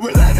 Relax.